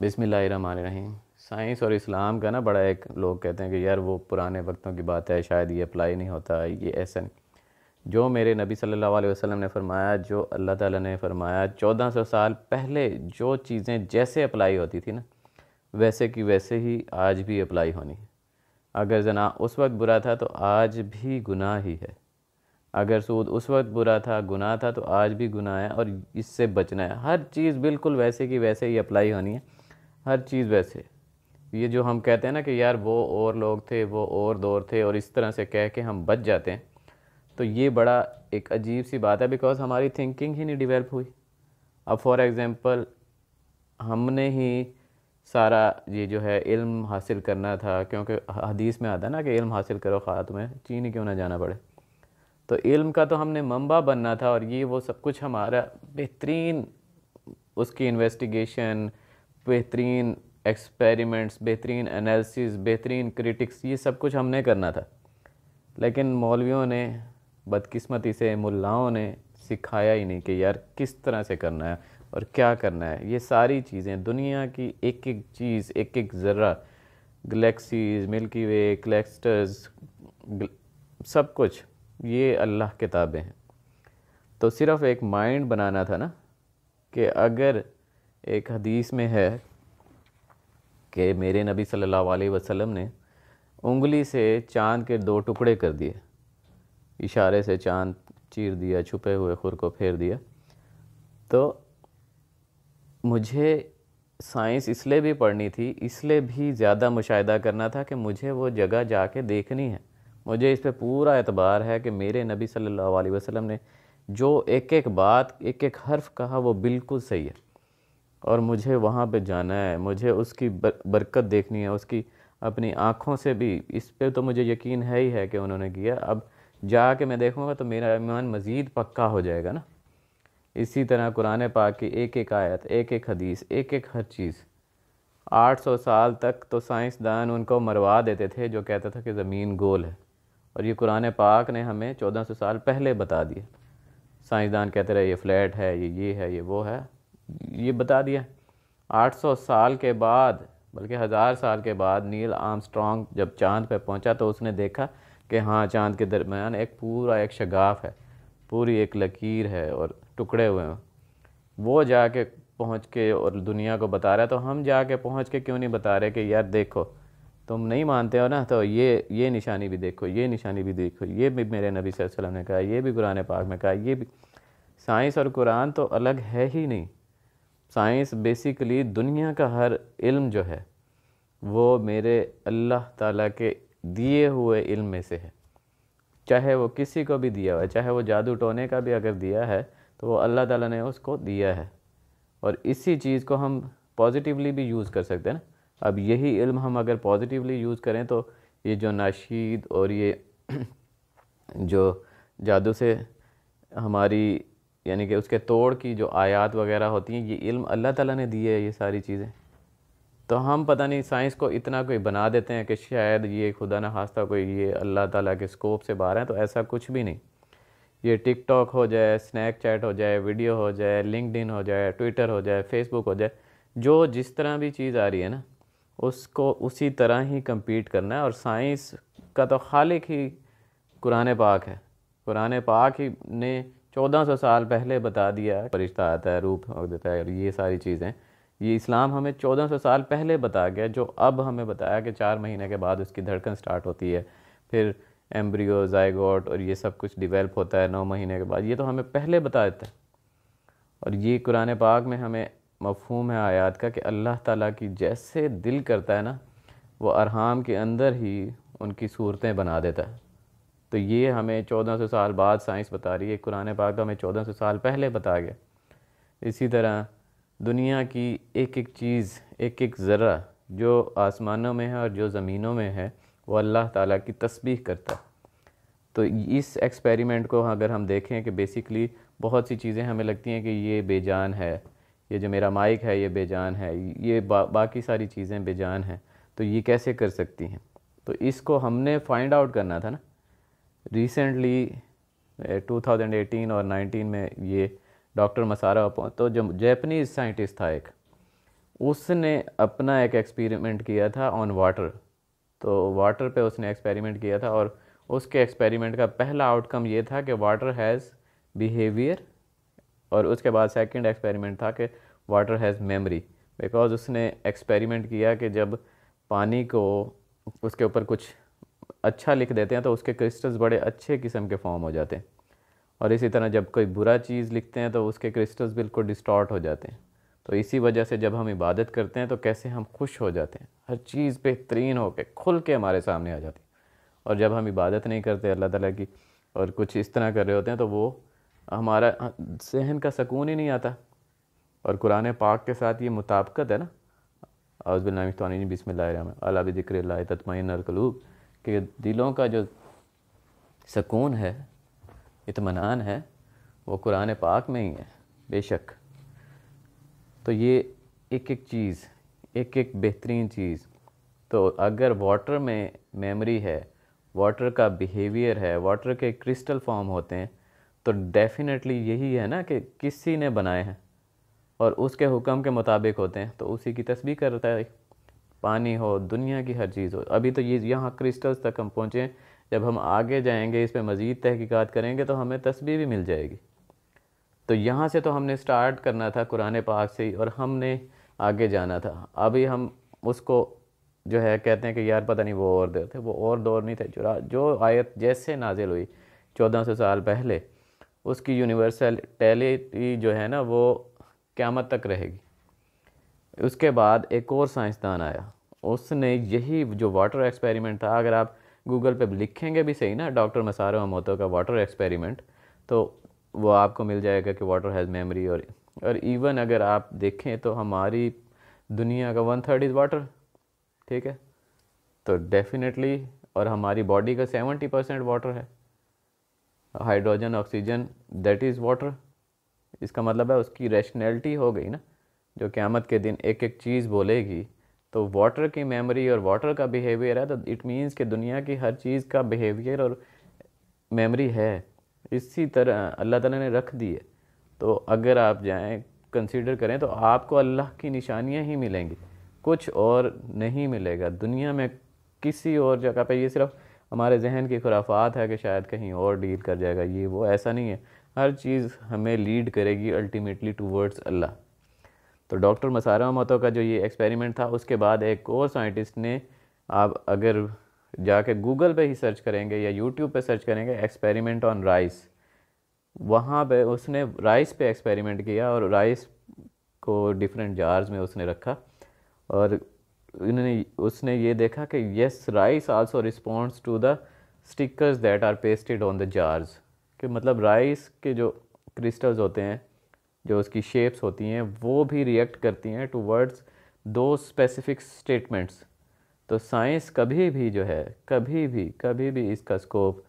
बिसमीम साइंस और इस्लाम का ना बड़ा एक लोग कहते हैं कि यार वो पुराने वक्तों की बात है, शायद ये अप्लाई नहीं होता, ये ऐसा नहीं। जो मेरे नबी सल्लल्लाहु अलैहि वसल्लम ने फरमाया, जो अल्लाह ताला ने फरमाया, चौदह सौ साल पहले जो चीज़ें जैसे अप्लाई होती थी ना, वैसे की वैसे ही आज भी अप्लाई होनी है। अगर जना उस वक्त बुरा था तो आज भी गुनाह ही है। अगर सूद उस वक्त बुरा था, गुनाह था तो आज भी गुनाह है और इससे बचना है। हर चीज़ बिल्कुल वैसे की वैसे ही अप्लाई होनी है। हर चीज़ वैसे। ये जो हम कहते हैं ना कि यार वो और लोग थे, वो और दौर थे और इस तरह से कह के हम बच जाते हैं तो ये बड़ा एक अजीब सी बात है बिकॉज़ हमारी थिंकिंग ही नहीं डिवेल्प हुई। अब फॉर एग्ज़ाम्पल हमने ही सारा ये जो है इल्म हासिल करना था, क्योंकि हदीस में आता है ना कि इल्म हासिल करो खा तुम्हें चीन क्यों ना जाना पड़े। तो इल्म का तो हमने मंबा बनना था और ये वो सब कुछ हमारा बेहतरीन उसकी इन्वेस्टिगेशन बेहतरीन एक्सपेरिमेंट्स बेहतरीन एनालिसिस बेहतरीन क्रिटिक्स ये सब कुछ हमने करना था। लेकिन मौलवियों ने, बदकिस्मती से, मुल्लाओं ने सिखाया ही नहीं कि यार किस तरह से करना है और क्या करना है। ये सारी चीज़ें, दुनिया की एक एक चीज़ एक एक ज़र्रा गलेक्सीज मिल्की वे क्लेक्स्टर्स सब कुछ, ये अल्लाह किताबें हैं। तो सिर्फ़ एक माइंड बनाना था ना कि अगर एक हदीस में है कि मेरे नबी सल्लल्लाहु अलैहि वसल्लम ने उंगली से चाँद के दो टुकड़े कर दिए। इशारे से चाँद चीर दिया, छुपे हुए खुर को फेर दिया। तो मुझे साइंस इसलिए भी पढ़नी थी, इसलिए भी ज़्यादा मुशाहिदा करना था कि मुझे वो जगह जाके देखनी है। मुझे इस पर पूरा एतबार है कि मेरे नबी सल्लल्लाहु अलैहि वसल्लम ने जो एक एक बात एक एक हर्फ कहा, वो बिल्कुल सही है। और मुझे वहाँ पे जाना है मुझे उसकी बर, बरकत देखनी है उसकी अपनी आँखों से भी। इस पर तो मुझे यकीन है ही है कि उन्होंने किया। अब जा के मैं देखूँगा तो मेरा ईमान मज़ीद पक्का हो जाएगा ना। इसी तरह कुरान पाक की एक एक आयत एक एक हदीस एक एक हर चीज़। 800 साल तक तो साइंसदान उनको मरवा देते थे जो कहता था कि ज़मीन गोल है। और ये कुरान पाक ने हमें 1400 साल पहले बता दिया। साइंसदान कहते रहे ये फ्लैट है ये ये है ये वो है। ये बता दिया। 800 साल के बाद, बल्कि हज़ार साल के बाद नील आर्मस्ट्रॉन्ग जब चाँद पर पहुँचा तो उसने देखा कि हाँ चाँद के दरमियान एक पूरा एक शगाफ है, पूरी एक लकीर है और टुकड़े हुए हैं। वो जाके पहुँच के और दुनिया को बता रहा है तो हम जाके पहुँच के क्यों नहीं बता रहे कि यार देखो, तुम नहीं मानते हो ना तो ये ये निशानी भी देखो, ये निशानी भी देखो, ये भी मेरे नबी वसल्लम ने कहा, ये भी कुरान पाक में कहा, ये भी। साइंस और कुरान तो अलग है ही नहीं। साइंस बेसिकली दुनिया का हर इल्म जो है, वो मेरे अल्लाह ताला के दिए हुए इल्म में से है। चाहे वो किसी को भी दिया हुआ है, चाहे वो जादू टोने का भी अगर दिया है तो वो अल्लाह ताला ने उसको दिया है। और इसी चीज़ को हम पॉजिटिवली भी यूज़ कर सकते हैं ना। अब यही इल्म हम अगर पॉजिटिवली यूज़ करें तो ये जो नाशीद और ये जो जादू से हमारी यानी कि उसके तोड़ की जो आयात वगैरह होती हैं, ये इल्म अल्लाह ताला ने दी है, ये सारी चीज़ें। तो हम पता नहीं, साइंस को इतना कोई बना देते हैं कि शायद ये खुदा न खास्ता कोई ये अल्लाह ताला के स्कोप से बाहर है तो ऐसा कुछ भी नहीं। ये टिकटॉक हो जाए, स्नैपचैट हो जाए, वीडियो हो जाए लिंकड हो जाए, ट्विटर हो जाए, फेसबुक हो जाए, जो जिस तरह भी चीज़ आ रही है ना, उसको उसी तरह ही कम्पीट करना है, और साइंस का तो खालिक ही कुरान पाक है। कुरान पाक ही ने चौदह सौ साल पहले बता दिया, फरिश्ता आता है, रूप देता है ये सारी चीज़ें। ये इस्लाम हमें चौदह सौ साल पहले बता गया, जो अब हमें बताया कि चार महीने के बाद उसकी धड़कन स्टार्ट होती है। फिर एम्ब्रियो, जायगोट और ये सब कुछ डिवेल्प होता है नौ महीने के बाद। ये तो हमें पहले बता देता है। और ये कुरान पाक में हमें मफहूम है आयात का कि अल्लाह ताला की जैसे दिल करता है ना, वो अरहाम के अंदर ही उनकी सूरतें बना देता है। तो ये हमें चौदह सौ साल बाद साइंस बता रही है। कुरान पाक हमें चौदह सौ साल पहले बता गया। इसी तरह दुनिया की एक एक चीज़ एक एक ज़रा जो आसमानों में है और जो ज़मीनों में है वो अल्लाह ताला की तस्बीह करता है। तो इस एक्सपेरिमेंट को अगर हम देखें कि बेसिकली बहुत सी चीज़ें हमें लगती हैं कि ये बेजान है ये जो मेरा माइक है ये बेजान है ये बा, बाकी सारी चीज़ें बेजान हैं तो ये कैसे कर सकती हैं? तो इसको हमने फाइंड आउट करना था ना। रिसेंटली 2018 और 19 में ये डॉक्टर मसारा तो जो जैपनीज़ साइंटिस्ट था एक, उसने अपना एक एक्सपेरिमेंट किया था ऑन वाटर तो वाटर पे उसने एक्सपेरिमेंट किया था और उसके एक्सपेरिमेंट का पहला आउटकम ये था कि वाटर हैज़ बिहेवियर और उसके बाद सेकंड एक्सपेरिमेंट था कि वाटर हैज़ मेमोरी बिकॉज़ उसने एक्सपेरिमेंट किया कि जब पानी को उसके ऊपर कुछ अच्छा लिख देते हैं तो उसके क्रिस्टल्स बड़े अच्छे किस्म के फॉर्म हो जाते हैं। और इसी तरह जब कोई बुरा चीज़ लिखते हैं तो उसके क्रिस्टल्स बिल्कुल डिस्टॉर्ट हो जाते हैं। तो इसी वजह से जब हम इबादत करते हैं तो कैसे हम खुश हो जाते हैं। हर चीज़ बेहतरीन हो के खुल के हमारे सामने आ जाती है। और जब हम इबादत नहीं करते अल्लाह ताला की और कुछ इस तरह कर रहे होते हैं तो वो हमारा जहन का सकून ही नहीं आता। और कुरान पाक के साथ ये मुताबकत है ना। अज़बिल्लानी बिसमिल्लाम अला बिक्र कि दिलों का जो सकून है इतमान है, वो कुरान पाक में ही है, बेशक। तो ये एक एक चीज़ एक एक बेहतरीन चीज़। तो अगर वाटर में मेमोरी है, वाटर का बिहेवियर है, वाटर के क्रिस्टल फॉर्म होते हैं तो डेफिनेटली यही है ना कि किसी ने बनाए हैं और उसके हुक्म के मुताबिक होते हैं तो उसी की तस्वीर करता है। पानी हो, दुनिया की हर चीज़ हो। अभी तो ये, यहाँ क्रिस्टल्स तक हम पहुँचे जब हम आगे जाएँगे इस पर मज़ीद तहकीक़ात करेंगे तो हमें तस्वीर भी मिल जाएगी। तो यहाँ से तो हमने स्टार्ट करना था कुरान पाक से ही, और हमने आगे जाना था। अभी हम उसको जो है, कहते हैं कि यार पता नहीं वो और दौर थे। वो और दौर नहीं थे। जो आयत जैसे नाजिल हुई, चौदह सौ साल पहले, उसकी यूनिवर्सलिटी जो है ना, वो क़्यामत तक रहेगी। उसके बाद एक और साइंसदान आया। उसने यही जो वाटर एक्सपेरिमेंट था, अगर आप गूगल पे लिखेंगे भी सही ना डॉक्टर मसारो मोतो का वाटर एक्सपेरिमेंट तो वो आपको मिल जाएगा कि वाटर हैज़ मेमोरी और और इवन अगर आप देखें तो हमारी दुनिया का वन थर्ड इज़ वाटर ठीक है? तो डेफिनेटली और हमारी बॉडी का सेवेंटी परसेंट वाटर है। Hydrogen oxygen that is water इसका मतलब है उसकी रैशनैलिटी हो गई ना। जो क़्यामत के दिन एक एक चीज़ बोलेगी तो वाटर की मेमोरी और वाटर का बिहेवियर है तो इट मीन्स कि दुनिया की हर चीज़ का बिहेवियर और मेमोरी है। इसी तरह अल्लाह ताला ने रख दी है। तो अगर आप जाएँ कंसीडर करें तो आपको अल्लाह की निशानियाँ ही मिलेंगी। कुछ और नहीं मिलेगा। दुनिया में किसी और जगह पे ये सिर्फ़ हमारे जहन की खुराफात है कि शायद कहीं और डील कर जाएगा। ये वो ऐसा नहीं है। हर चीज़ हमें लीड करेगी अल्टीमेटली टूवर्ड्स अल्लाह। तो डॉक्टर मसारा मतों का जो ये एक्सपेरिमेंट था, उसके बाद एक और साइंटिस्ट ने आप अगर जाके गूगल पे ही सर्च करेंगे या यूट्यूब पे सर्च करेंगे, एक्सपेरिमेंट ऑन राइस, वहाँ पे उसने राइस पे एक्सपेरिमेंट किया और राइस को डिफरेंट जार्स में उसने रखा और इन्होंने, उसने ये देखा कि yes, rice also responds to the stickers that are pasted on the jars, कि मतलब राइस के जो क्रिस्टल्स होते हैं जो उसकी शेप्स होती हैं, वो भी रिएक्ट करती हैं टू वर्ड्स दो स्पेसिफिक स्टेटमेंट्स तो साइंस कभी भी जो है, कभी भी कभी भी इसका स्कोप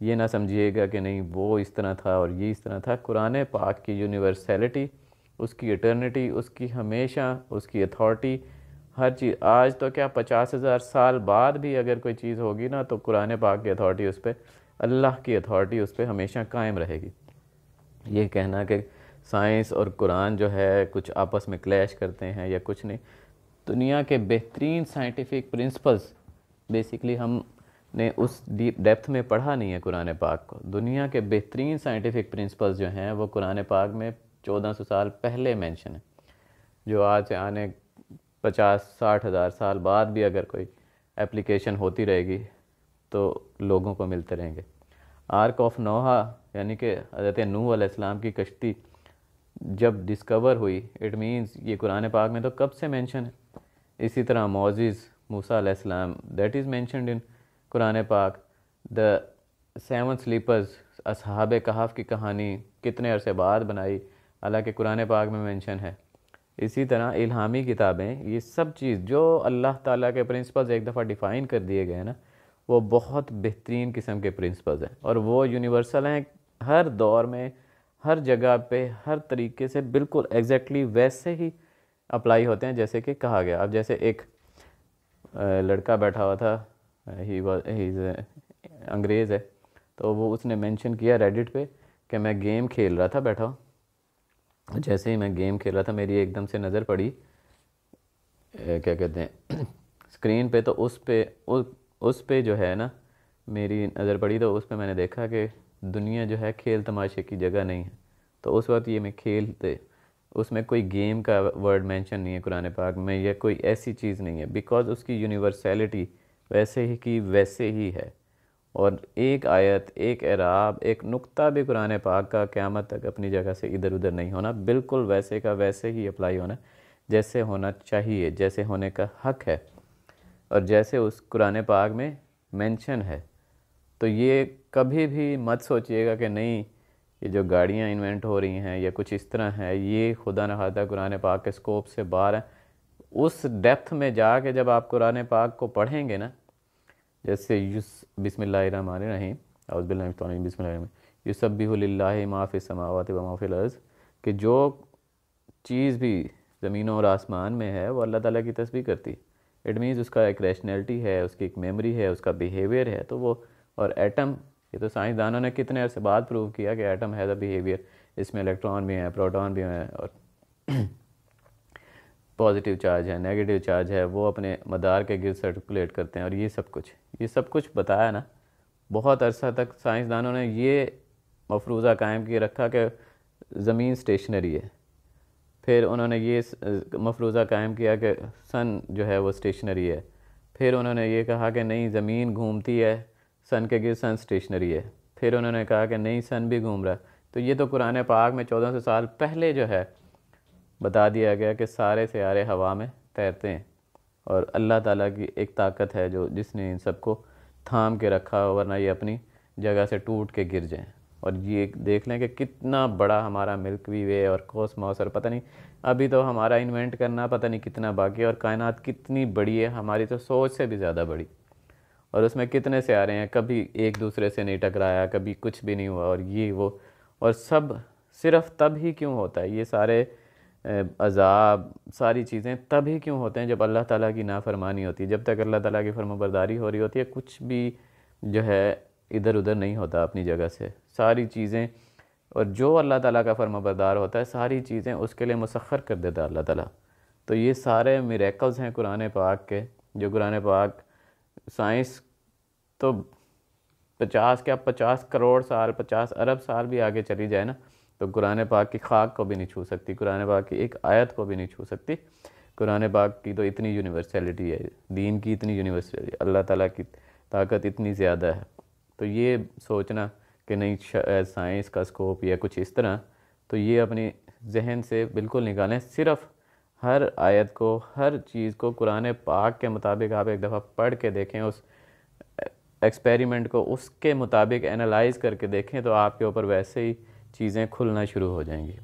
ये ना समझिएगा कि नहीं, वो इस तरह था और ये इस तरह था। कुरान पाक की यूनिवर्सलिटी उसकी इटर्निटी उसकी हमेशा, उसकी अथॉरिटी हर चीज़। आज तो क्या पचास हज़ार साल बाद भी अगर कोई चीज़ होगी ना तो कुरान पाक की अथॉरिटी उस पर अल्लाह की अथॉरिटी उस पर हमेशा कायम रहेगी। ये कहना कि साइंस और कुरान जो है कुछ आपस में क्लैश करते हैं या कुछ नहीं। दुनिया के बेहतरीन साइंटिफिक प्रिंसिपल्स बेसिकली हम ने उस डीप डेप्थ में पढ़ा नहीं है कुरान पाक को। दुनिया के बेहतरीन साइंटिफिक प्रिंसिपल्स जो हैं, वो कुरान पाक में चौदह सौ साल पहले मेंशन है। जो आज से आने पचास, साठ हज़ार साल बाद भी अगर कोई एप्लीकेशन होती रहेगी तो लोगों को मिलते रहेंगे। आर्क ऑफ़ नोहा, यानी कि हज़रत नूह अलैहिस्सलाम की कश्ती जब डिस्कवर हुई इट मीन्स ये कुरान पाक में तो कब से मेंशन है? इसी तरह मोजिज़ Musa that is mentioned in Quran पाक. द सेवन स्लीपर्स असहाब कहाफ़ की कहानी कितने अरसे बाद बनाई, हालाँकि कुरान पाक में मेंशन है. इसी तरह इल्हामी किताबें, ये सब चीज़ जो अल्लाह ताला के प्रिंसिपल्स एक दफ़ा डिफ़ाइन कर दिए गए ना, वो बहुत बेहतरीन किस्म के प्रिंसिपल्स हैं. और वो यूनिवर्सल हैं, हर दौर में हर जगह पे, हर तरीके से बिल्कुल एग्जैक्टली वैसे ही अप्लाई होते हैं, जैसे कि कहा गया। अब जैसे एक लड़का बैठा हुआ था ही ही अंग्रेज़ है तो वो उसने मेंशन किया रेडिट पे कि मैं गेम खेल रहा था, बैठा जैसे ही मैं गेम खेल रहा था, मेरी एकदम से नज़र पड़ी क्या कहते हैं स्क्रीन पे तो उस पे, उस उस पे जो है ना, मेरी नज़र पड़ी तो उस पे मैंने देखा कि दुनिया जो है खेल तमाशे की जगह नहीं है। तो उस वक्त ये मैं खेलते उसमें कोई गेम का वर्ड मेंशन नहीं है कुरान पाक में, या कोई ऐसी चीज़ नहीं है। बिकॉज़ उसकी यूनिवर्सैलिटी वैसे ही की वैसे ही है। और एक आयत, एक एराब, एक नुक्ता भी कुरान पाक का क़्यामत तक अपनी जगह से इधर उधर नहीं होना। बिल्कुल वैसे का वैसे ही अप्लाई होना। जैसे होना चाहिए, जैसे होने का हक है। और जैसे उस कुरान पाक में मेंशन है। तो ये कभी भी मत सोचिएगा कि नहीं, ये जो गाड़ियाँ इन्वेंट हो रही हैं, या कुछ इस तरह है, ये खुदा न खाता कुरान पाक के स्कोप से बाहर है। उस डेप्थ में जाके जब आप कुरान पाक को पढ़ेंगे ना, जैसे युस बिसमिल्लाम यूसबिल्ला माफ़ी समावत व माफ़िल अर्ज़, कि जो चीज़ भी ज़मीनों और आसमान में है, वो अल्लाह ताला की तस्वीर करती इट मीन्स उसका एक रैशनैलिटी है, उसकी एक मेमोरी है, उसका बिहेवियर है तो वो और एटम ये तो साइंसदानों ने कितने अरसे बाद प्रूव किया कि एटम है द बिहेवियर इसमें इलेक्ट्रॉन भी हैं प्रोटॉन भी हैं और पॉजिटिव चार्ज है नेगेटिव चार्ज है, वो अपने मदार के गिर सर्कुलेट करते हैं और ये सब कुछ। ये सब कुछ बताया ना, बहुत अरसा तक साइंसदानों ने ये मफरूज़ा कायम किए रखा कि ज़मीन स्टेशनरी है। फिर उन्होंने ये मफरूज़ा कायम किया कि सन जो है वो स्टेशनरी है। फिर उन्होंने ये कहा कि नहीं, ज़मीन घूमती है सन के गिर सन स्टेशनरी है? फिर उन्होंने कहा कि नहीं, सन भी घूम रहा है। तो ये तो कुरान पाक में चौदह सौ साल पहले जो है, बता दिया गया कि सारे सियारे हवा में तैरते हैं। और अल्लाह ताला की एक ताकत है जो जिसने इन सबको थाम के रखा वरना ये अपनी जगह से टूट के गिर जाएँ। और ये देख लें कि कितना बड़ा हमारा मिल्क वी वे और कोसमॉस और पता नहीं, अभी तो हमारा इन्वेंट करना पता नहीं कितना बाकी है और कायनात कितनी बड़ी है, हमारी तो सोच से भी ज़्यादा बड़ी। और उसमें कितने से आ रहे हैं? कभी एक दूसरे से नहीं टकराया, कभी कुछ भी नहीं हुआ और ये वो। और सब सिर्फ़ तब ही क्यों होता है? ये सारे अज़ाब, सारी चीज़ें तब ही क्यों होते हैं जब अल्लाह ताला की नाफरमानी होती है? जब तक अल्लाह ताला की फर्मबरदारी हो रही होती है, कुछ भी जो है इधर उधर नहीं होता अपनी जगह से। सारी चीज़ें और जो अल्लाह ताला का फर्मबरदार होता है, सारी चीज़ें उसके लिए मुसखर कर देता है अल्लाह ताला। तो ये सारे मेरेकल्स हैं कुरान पाक के, जो कुरान पाक साइंस तो पचास क्या, पचास करोड़ साल, पचास अरब साल भी आगे चली जाए ना तो कुरान पाक की खाक को भी नहीं छू सकती, कुरान पाक की एक आयत को भी नहीं छू सकती। कुरान पाक की तो इतनी यूनिवर्सलिटी है, दीन की इतनी यूनिवर्सलिटी अल्लाह ताला की ताकत इतनी ज़्यादा है। तो ये सोचना कि नहीं साइंस का स्कोप या कुछ इस तरह तो ये अपनी जहन से बिल्कुल निकालें, सिर्फ़ हर आयत को, हर चीज़ को कुरान पाक के मुताबिक आप एक दफ़ा पढ़ के देखें, उस एक्सपेरिमेंट को उसके मुताबिक एनालाइज करके देखें तो आपके ऊपर वैसे ही चीज़ें खुलना शुरू हो जाएँगी।